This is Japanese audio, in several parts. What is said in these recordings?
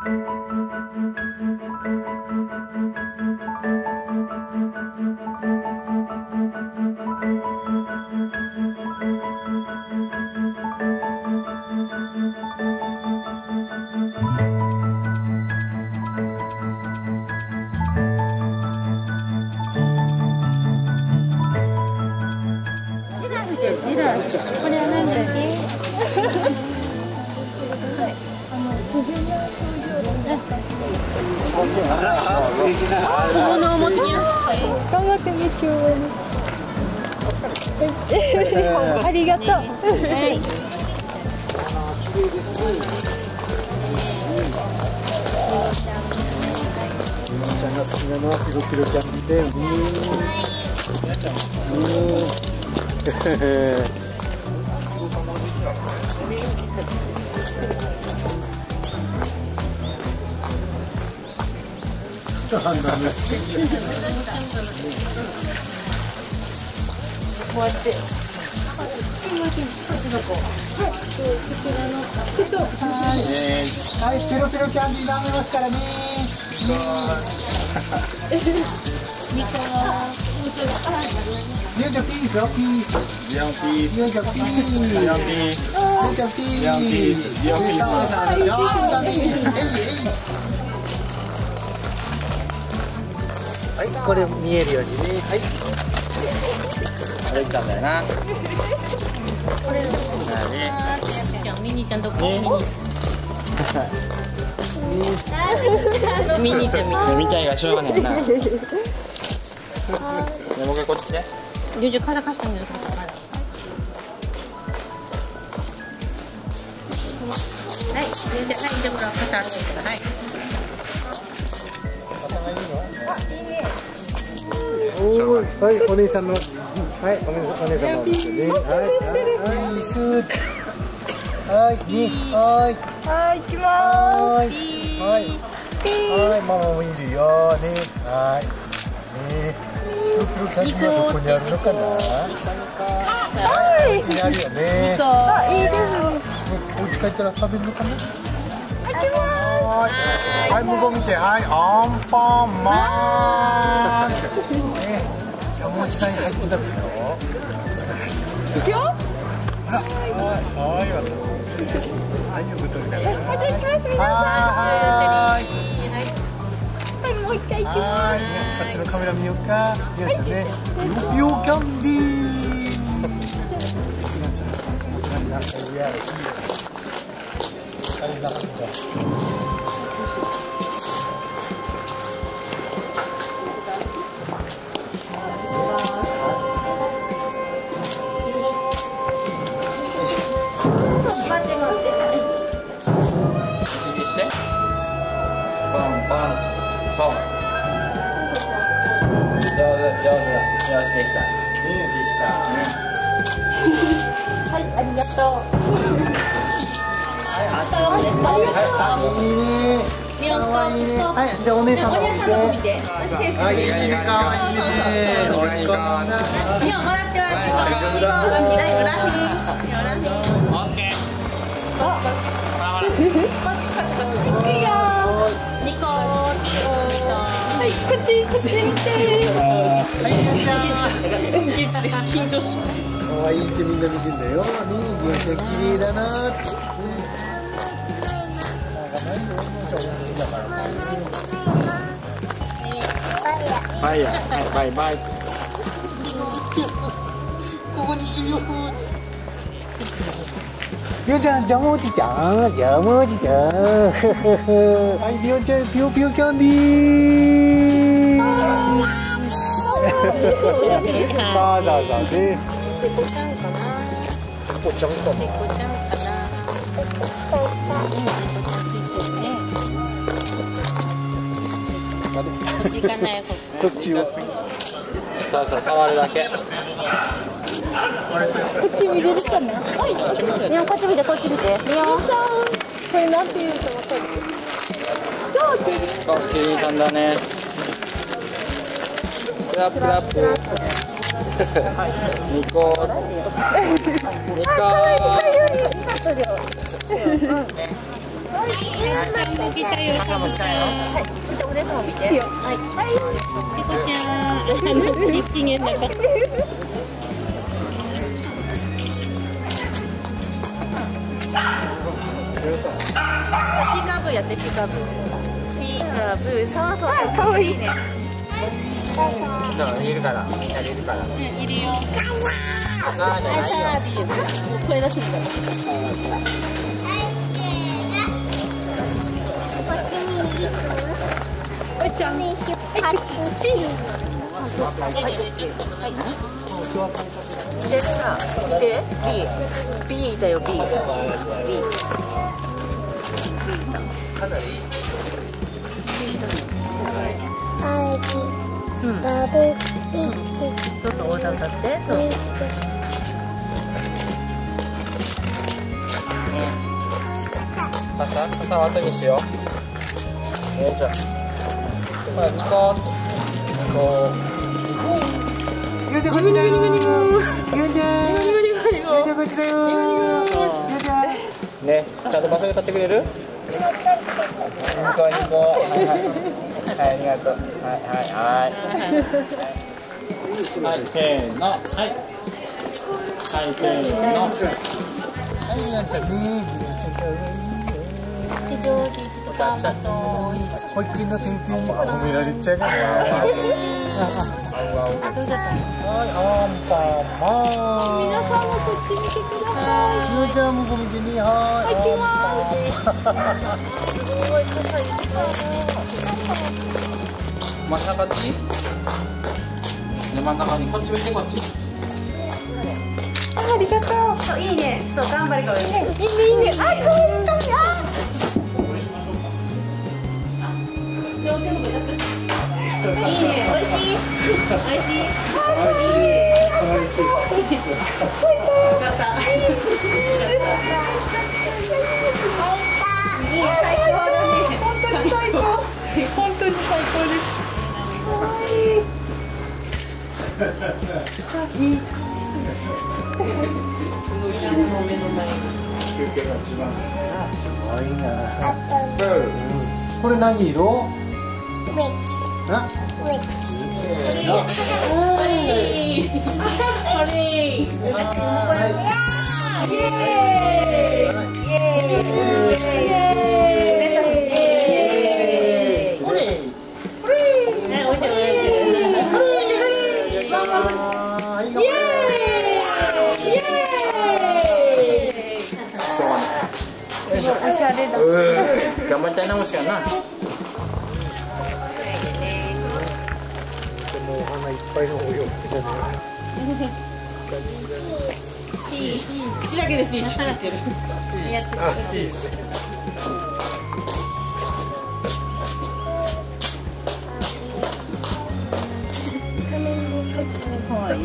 こ小物を持ってきました頑張ってね今日はねありがとう。はい綺麗ですね。みのちゃんが好きなのはピロピロキャンディーで、う。ん。う。ん。こうやってはい、ピロピロキャンディー舐めますからね。みゆちゃんピースよ、ピース。ビアンピーみゆちゃんピース。みゆビアンピースちゃんピース。ビアンピースビアンピース上手だね。はい、これ見えるようにね。はい。歩いちゃうんだよ。なじゃあミニちゃんどこミニミニちゃん。ミねみちゃんがしょうがな。いなねもう一回こっち来て。してみるはい、じゃあ、はい、じゃあ、い。おーい、はい、お姉さんの。はい、お姉さん、お姉さんのね。はい、はい、はい、スー。はい、に、はい。はい。行きまはい。はい。はい、ママもい。るよね。はい。ね。プロプロキャンディーはどこにあるのかな。はい。うちにあるよね。あい。い。ですお家帰ったら食べるのかな。はい。はい、向こう見て、はい、アンパンマン。じゃあ、もう一歳入ってたんだよ。行くよあら。はい、はい、はい、よく取れた。また行きます皆さんはい。はい。もう一回行きまはーい、あっちのカメラ見ようか。みなちゃんね、ピヨピヨキャンディー。みなちゃん、なんかい。や、あれなかった。上手上手だよしできたね、できた。はいありがとういいね。ミオストップ、ストップ。はい、じゃあお姉さんの方見て。見て。はい、いいね、かわいいね。そうそうそうこんな。ミオもらってはミオ。はい、裏フィ裏フィオッケーほらほらこっちこっちこっち。いくよ。ちこっち見て。はい、みなちゃん。現実で緊張し可愛いってみんな見てんだよ。ね、みなちゃん綺麗だなって。バイヤーはいバイバイここにいるよ。りょうちゃん、ジャムおじちゃん、ジャムおじちゃん。はい、りょうちゃん、ぴよぴよキャンディー。そうだそうね。ペコちゃんかな。ぽちゃんかペコちゃんかな。ペコちゃんついて。るね。な。こっち行かないこっち。そっちは。そうそう触るだけこっち見れるかなはいミオこっち見て。こっち見て。ミオ。さんこれなんて。いうかわかるそうキリンあキリンさんだねプラプラプニコニコ。ピカブやってピカブ。ピカブ、そうそう。かわいいね。そういるからやれるからうん、いるよ。さあじゃないよあーでいいよ。声出してみたら。でほら見て B B だよ B B かなりそうそう歌歌ってそう傘傘は後にしようよいしょほらニコニコゆうちゃんこっちだよゆうちゃんゆうちゃんこっちだよゆうちゃんねちゃんと場所で立ってくれるニコニコはいありがとうはい。はいはい。はいせーのはい。はい。せーのはい。ゆうちゃんねゆうちゃんかわい。い。ね非常にちょっとパパと。保育園の天空に褒められちゃうからあ、取れちゃった。はいアンパンマン皆さんもこっち見てください。ゆうちゃんもこ見てねはいアンパンマンすごい傘いっぱい真ん中こっち真ん中にこっち向いてこっちそういいねそう頑張りがいいねいいね、いいね。あ、かわいい、かわいい。あ。いいね。美味しい？美味しい？いい。ねよかったいい最高だね本当に最高。本当に最高です。す。ごいなうんこれ何色好嘞，好嘞，我是主。耶！ぱいのお洋服じゃない口だけでピーシュって言ってるあいいです。かわい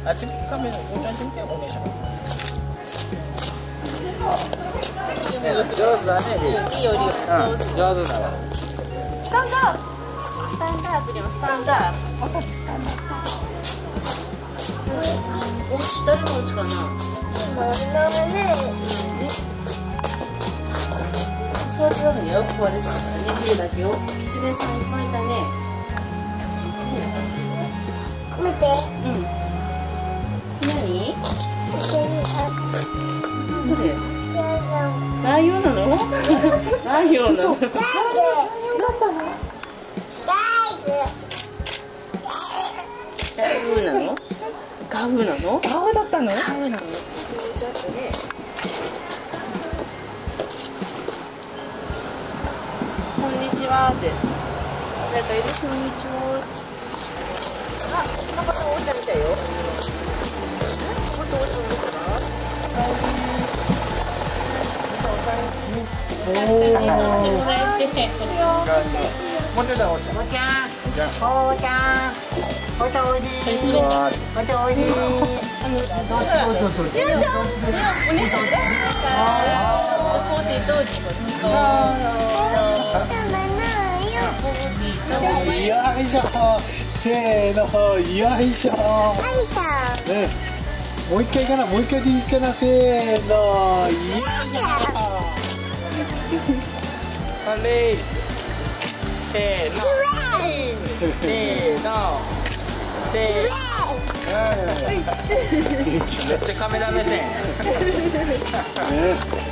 メラおちゃんち見てお姉ちゃんね上手だねリーいいよいいようん上手だわスタンダープスタンダープでもスタンダープまたスタンダープお家誰のお家かなそうやってわけによく壊れちゃうからねビルだけよ狐さんいっぱいいたね見て、それライオンなの？ライオン。なのガウなの？ガウなの？ガオだったの？ガウなの。ちょっとね。こんにちはって。誰かいる？こんにちは。あなんかそのお茶みたいよもっとお茶見た？らもうちょいだおちゃんおちゃんおちゃんおちゃんおちゃんおい。おちゃんおいであどっちどっちどっちどっちどっちお姉さんでポテトポテトよいしょせーのよいしょねもう一回かなもう一回でいいかなせーのよいしょあれせーの。せーの。せーの。めっちゃカメラ目線。ね